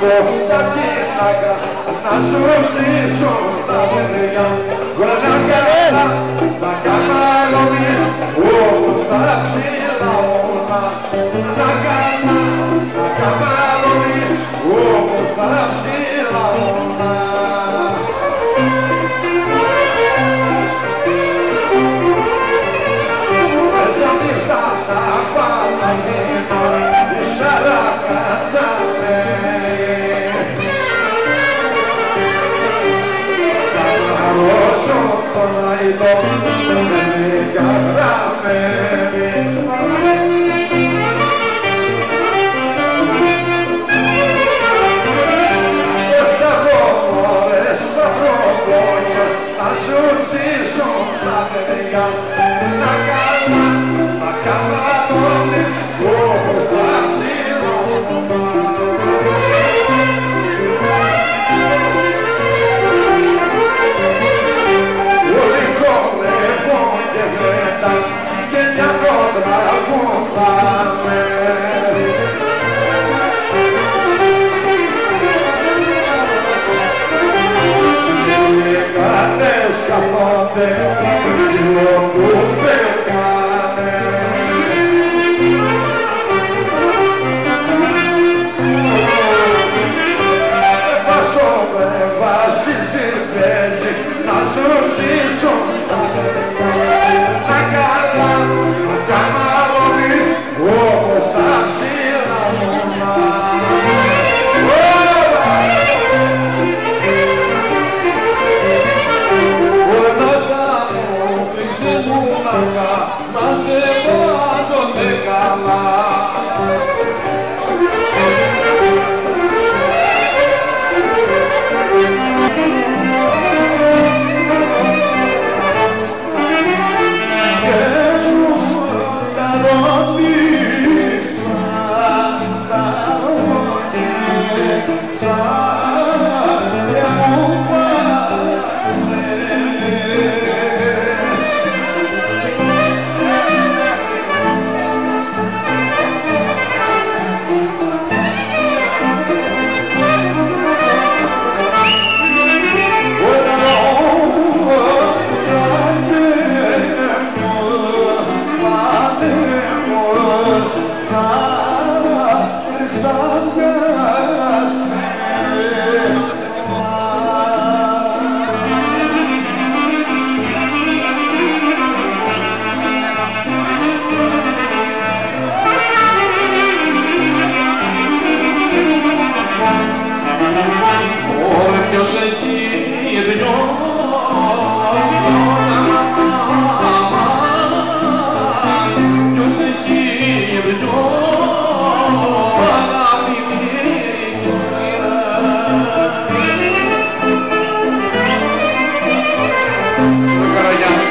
κόκκινα κύλακα να σου στήσω τα παιδιά Escapó de Shine. Agora olhando